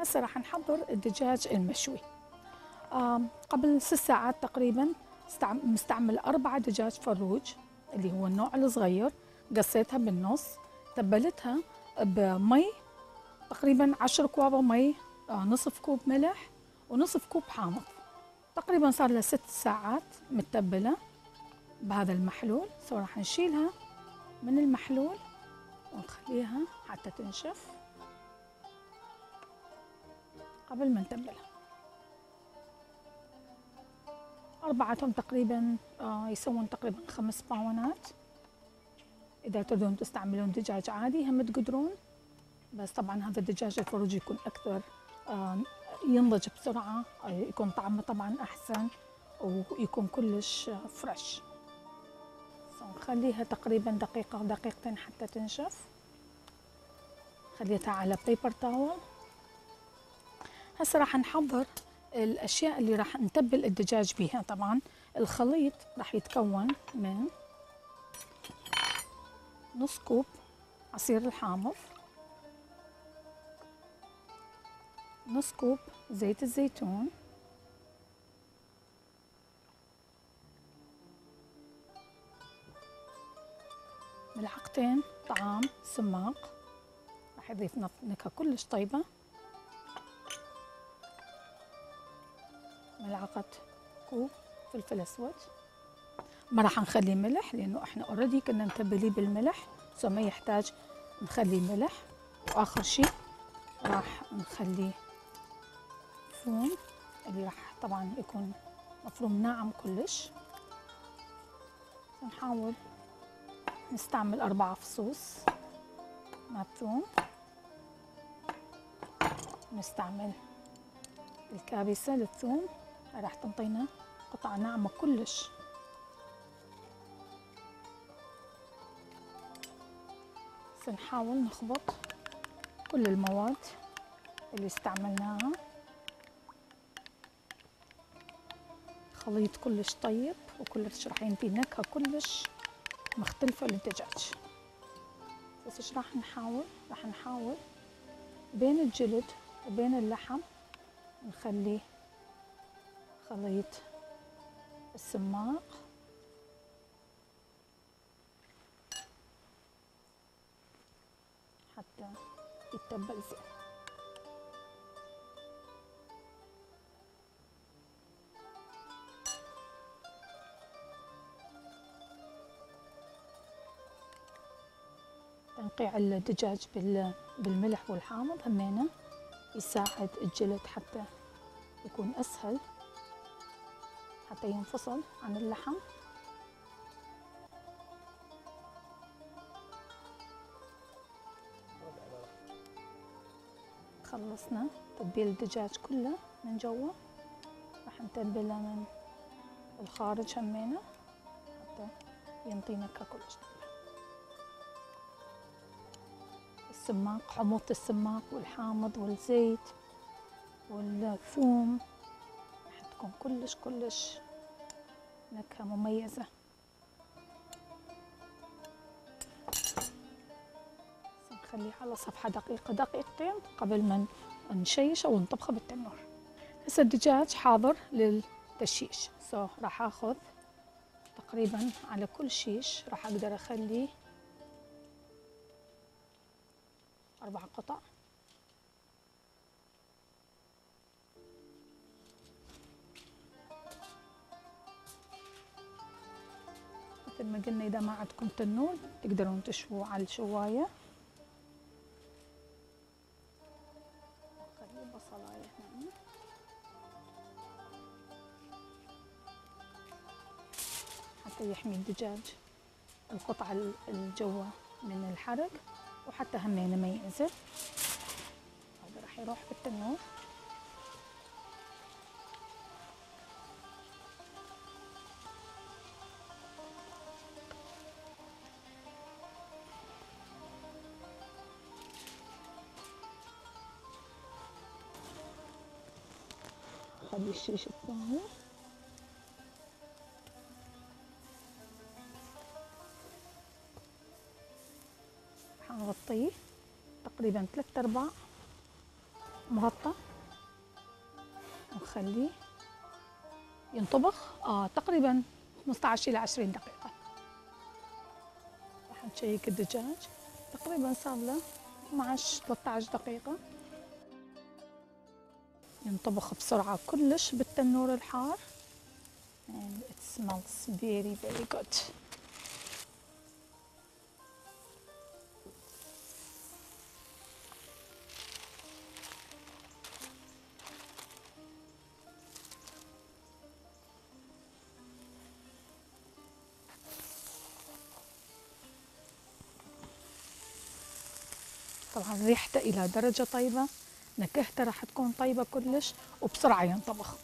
هسه راح نحضر الدجاج المشوي. قبل ست ساعات تقريبا مستعمل أربعة دجاج فروج اللي هو النوع الصغير. قصيتها بالنص. تبلتها بمي تقريبا عشر كواب مي آه، نصف كوب ملح ونصف كوب حامض. تقريبا صار لها ست ساعات متبلة بهذا المحلول. so راح نشيلها من المحلول ونخليها حتى تنشف. قبل ما نتبلها. أربعتهم تقريبا آه، يسوون تقريبا خمس باونات. إذا تريدون تستعملون دجاج عادي هم تقدرون. بس طبعا هذا الدجاج الفروجي يكون أكثر آه، ينضج بسرعة يكون طعمه طبعا أحسن ويكون كلش so نخليها تقريبا دقيقة دقيقتين حتى تنشف. خليتها على paper towel هسه راح نحضر الأشياء اللي راح نتبل الدجاج بيها. طبعا الخليط راح يتكون من نص كوب عصير الحامض نص كوب زيت الزيتون ملعقتين طعام سماق. راح يضيف نكهة كلش طيبة. ملعقة كوب فلفل أسود. ما راح نخلي ملح لأنه إحنا already كنا نتبليه بالملح so ما يحتاج نخلي ملح. وآخر شيء راح نخلي ثوم اللي راح طبعا يكون مفروم ناعم كلش. نحاول نستعمل أربعة فصوص مع الثوم. نستعمل الكابسة للثوم. راح تنطينا قطع ناعمة كلش. سنحاول نخبط كل المواد اللي استعملناها. خليط كلش طيب وكلش راح ينطي نكهة كلش مختلفة للدجاج بس إيش راح نحاول؟ راح نحاول بين الجلد وبين اللحم نخلي خليط السماق. حتى يتبل زين. تنقيع الدجاج بال- بالملح والحامض همينه يساعد الجلد حتى يكون أسهل. حتى ينفصل عن اللحم. خلصنا تتبيل الدجاج كله من جوا. راح نتبله من الخارج همينه حتى ينطي طيبة السماق حموضة السماق والحامض والزيت والثوم راح تكون كلش كلش نكهة مميزة. نخليه على صفحة دقيقة دقيقتين قبل ما نشيش أو نطبخه بالتنور. هسه الدجاج حاضر للتشيش سو راح أخذ تقريبا على كل شيش راح أقدر أخليه أربع قطع. مثل ما قلنا إذا ما عندكم تنور تقدرون تشووا على الشواية. حتى يحمي الدجاج القطعة ال- الجوا من الحرق وحتى همينه ما ينزل. هذا راح يروح بالتنور. خلي الشيش الثاني حنغطيه تقريبا ثلاثة أرباع مغطى. ونخليه ينطبخ آه تقريبا 15 إلى 20 دقيقة. راح نشيك الدجاج تقريبا صار له 12 13 دقيقة. ينطبخ بسرعة كلش بالتنور الحار. And it smells very very good. طبعا ريحته إلى درجة طيبة. نكهته راح تكون طيبة كلش وبسرعة ينطبخ.